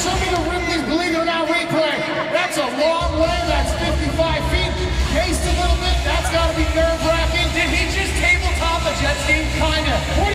show me the Ripley's Believe It or Not.